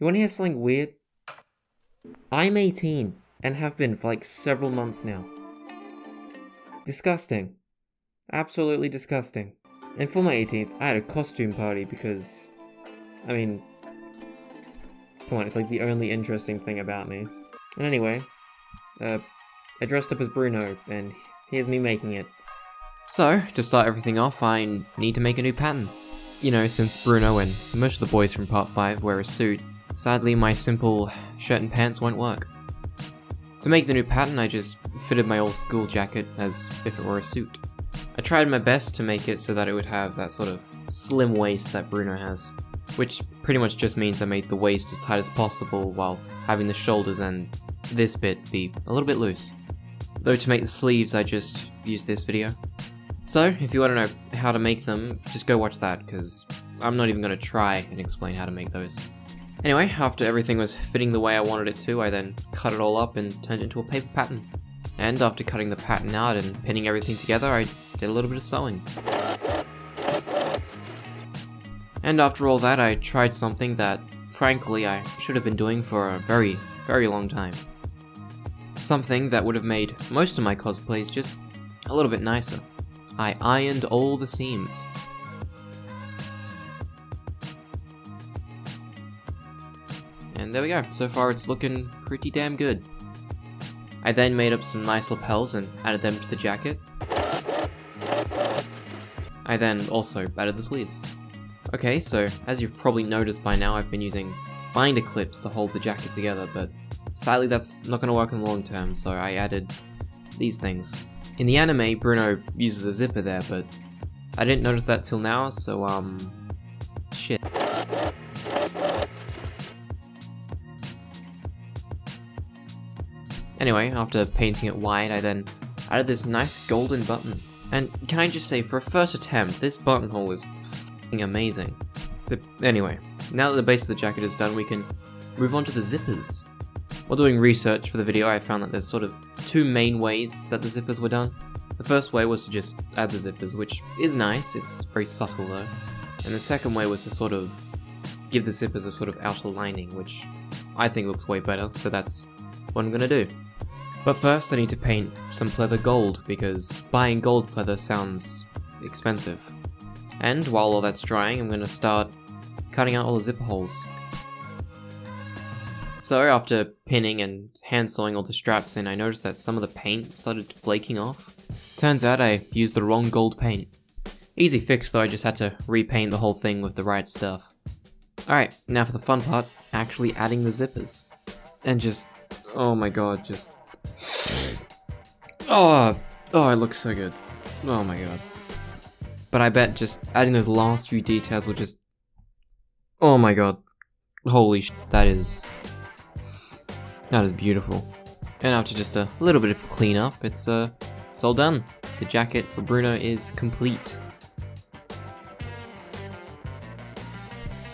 You wanna hear something weird? I'm 18 and have been for like several months now. Disgusting. Absolutely disgusting. And for my 18th, I had a costume party because, I mean, come on, it's like the only interesting thing about me. And anyway, uh, I dressed up as Bruno, and here's me making it. So, to start everything off, I need to make a new pattern. You know, since Bruno and most of the boys from Part 5 wear a suit, sadly my simple shirt and pants won't work. To make the new pattern, I just fitted my old school jacket as if it were a suit. I tried my best to make it so that it would have that sort of slim waist that Bruno has, which pretty much just means I made the waist as tight as possible while having the shoulders and this bit be a little bit loose. Though to make the sleeves I just used this video. So, if you want to know how to make them, just go watch that, because I'm not even going to try and explain how to make those. Anyway, after everything was fitting the way I wanted it to, I then cut it all up and turned it into a paper pattern. And after cutting the pattern out and pinning everything together, I did a little bit of sewing. And after all that, I tried something that, frankly, I should have been doing for a very, very long time. Something that would have made most of my cosplays just a little bit nicer. I ironed all the seams. And there we go, so far it's looking pretty damn good. I then made up some nice lapels and added them to the jacket. I then also added the sleeves. Okay, so as you've probably noticed by now, I've been using binder clips to hold the jacket together, but sadly that's not going to work in the long term, so I added these things. In the anime, Bruno uses a zipper there, but I didn't notice that till now, so um, shit. Anyway, after painting it white, I then added this nice golden button. And can I just say, for a first attempt, this buttonhole is amazing. The, anyway, now that the base of the jacket is done, we can move on to the zippers. While doing research for the video, I found that there's sort of two main ways that the zippers were done. The first way was to just add the zippers, which is nice, it's very subtle though. And the second way was to sort of give the zippers a sort of outer lining, which I think looks way better, so that's what I'm gonna do. But first I need to paint some pleather gold, because buying gold pleather sounds expensive. And while all that's drying, I'm gonna start cutting out all the zipper holes. So after pinning and hand sewing all the straps in, I noticed that some of the paint started flaking off. Turns out I used the wrong gold paint. Easy fix though, I just had to repaint the whole thing with the right stuff. Alright, now for the fun part, actually adding the zippers. And just, oh my god, just... Oh, oh, it looks so good. Oh my god. But I bet just adding those last few details will just... Oh my god. Holy sh that is... That is beautiful. And after just a little bit of cleanup, it's uh, it's all done. The jacket for Bruno is complete.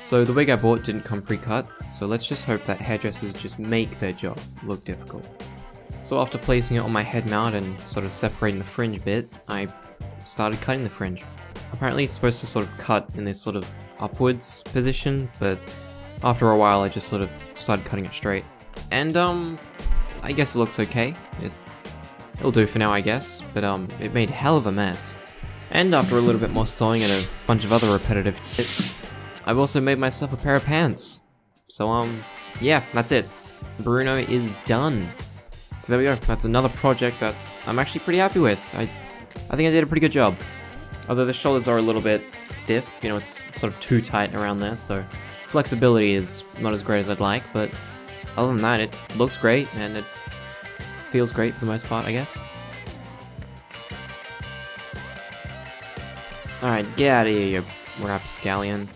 So the wig I bought didn't come pre-cut, so let's just hope that hairdressers just make their job look difficult. So after placing it on my head mount and sort of separating the fringe bit, I started cutting the fringe. Apparently it's supposed to sort of cut in this sort of upwards position, but after a while I just sort of started cutting it straight. And, um, I guess it looks okay. It, it'll do for now, I guess, but, um, it made hell of a mess. And after a little bit more sewing and a bunch of other repetitive shit, I've also made myself a pair of pants. So, um, yeah, that's it. Bruno is done. So there we go. That's another project that I'm actually pretty happy with. I, I think I did a pretty good job. Although the shoulders are a little bit stiff, you know, it's sort of too tight around there, so flexibility is not as great as I'd like, but other than that, it looks great, and it feels great for the most part, I guess. Alright, get out of here, you rapscallion.